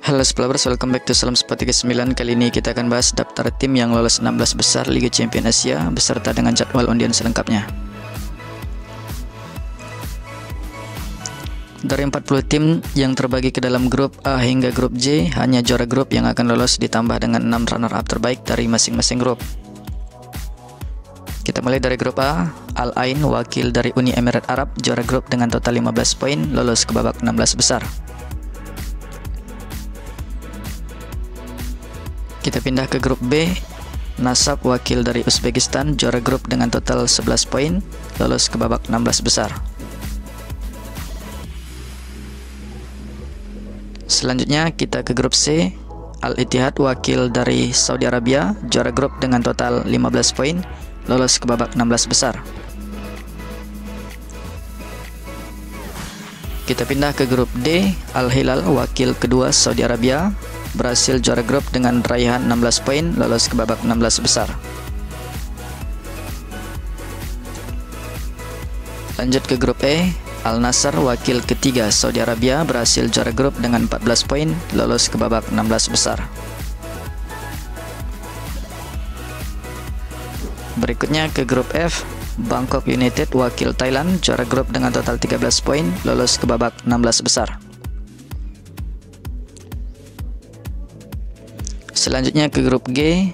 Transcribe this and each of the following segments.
Halo Splabers, welcome back to Salam Sport 39 Kali ini kita akan bahas daftar tim yang lolos 16 besar Liga Champion Asia Beserta dengan jadwal undian selengkapnya. Dari 40 tim yang terbagi ke dalam grup A hingga grup J Hanya juara grup yang akan lolos ditambah dengan 6 runner-up terbaik dari masing-masing grup. Kita mulai dari grup A, Al Ain wakil dari Uni Emirat Arab juara grup dengan total 15 poin lolos ke babak 16 besar. Kita pindah ke grup B. Nasab wakil dari Uzbekistan juara grup dengan total 11 poin, lolos ke babak 16 besar. Selanjutnya kita ke grup C. Al Ittihad wakil dari Saudi Arabia juara grup dengan total 15 poin, lolos ke babak 16 besar. Kita pindah ke grup D. Al Hilal wakil kedua Saudi Arabia berhasil juara grup dengan raihan 16 poin lolos ke babak 16 besar. Lanjut ke grup E, Al Nassr wakil ketiga Saudi Arabia berhasil juara grup dengan 14 poin lolos ke babak 16 besar. Berikutnya ke grup F, Bangkok United wakil Thailand juara grup dengan total 13 poin lolos ke babak 16 besar. Selanjutnya ke grup G,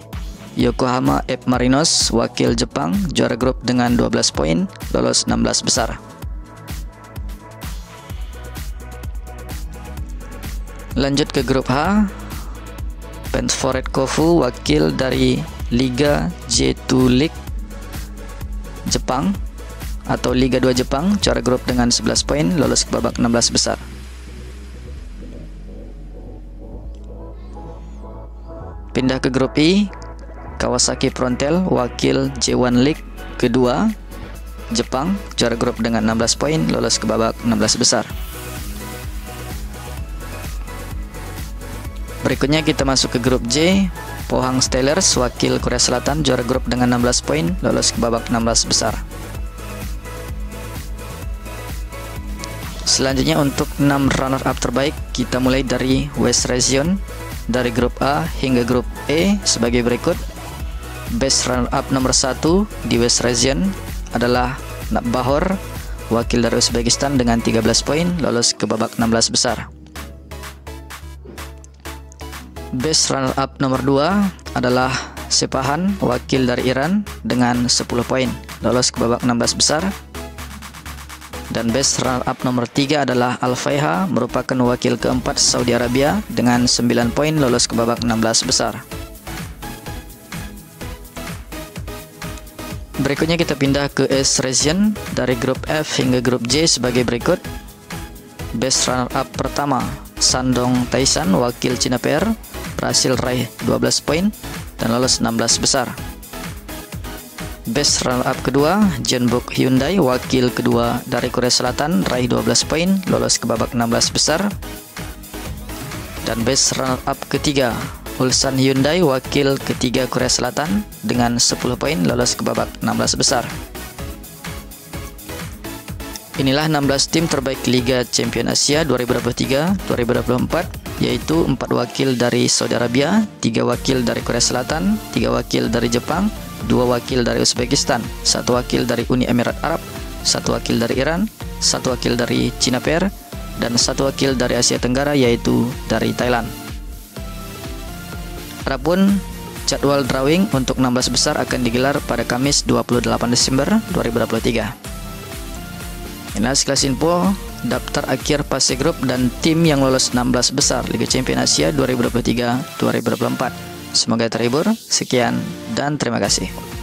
Yokohama F Marinos wakil Jepang juara grup dengan 12 poin, lolos 16 besar. Lanjut ke grup H, Penforet Kofu wakil dari Liga J2 League Jepang atau Liga 2 Jepang juara grup dengan 11 poin, lolos ke babak 16 besar. Pindah ke grup I, Kawasaki Frontale wakil J1 League kedua Jepang juara grup dengan 16 poin lolos ke babak 16 besar. Berikutnya kita masuk ke grup J, Pohang Steelers wakil Korea Selatan juara grup dengan 16 poin lolos ke babak 16 besar. Selanjutnya untuk 6 runner up terbaik kita mulai dari West Region dari grup A hingga grup E sebagai berikut. Best runner up nomor 1 di West Region adalah Nabahor, wakil dari Uzbekistan dengan 13 poin lolos ke babak 16 besar. Best runner up nomor 2 adalah Sepahan, wakil dari Iran dengan 10 poin lolos ke babak 16 besar dan best runner up nomor 3 adalah Al Faiha merupakan wakil keempat Saudi Arabia dengan 9 poin lolos ke babak 16 besar. Berikutnya kita pindah ke S region dari grup F hingga grup J sebagai berikut. Best runner up pertama Sandong Taisan wakil Cina PR berhasil raih 12 poin dan lolos 16 besar. Best runner-up kedua, Jeonbuk Hyundai, wakil kedua dari Korea Selatan, raih 12 poin, lolos ke babak 16 besar. Dan best runner-up ketiga, Ulsan Hyundai, wakil ketiga Korea Selatan, dengan 10 poin, lolos ke babak 16 besar. Inilah 16 tim terbaik Liga Champion Asia 2023-2024 yaitu 4 wakil dari Saudi Arabia, 3 wakil dari Korea Selatan, 3 wakil dari Jepang, dua wakil dari Uzbekistan, satu wakil dari Uni Emirat Arab, satu wakil dari Iran, satu wakil dari Cina Per, dan satu wakil dari Asia Tenggara yaitu dari Thailand. Adapun jadwal drawing untuk 16 besar akan digelar pada Kamis 28 Desember 2023. Inilah sekelas info daftar akhir fase grup dan tim yang lolos 16 besar Liga Champions Asia 2023-2024. Semoga terhibur. Sekian dan terima kasih.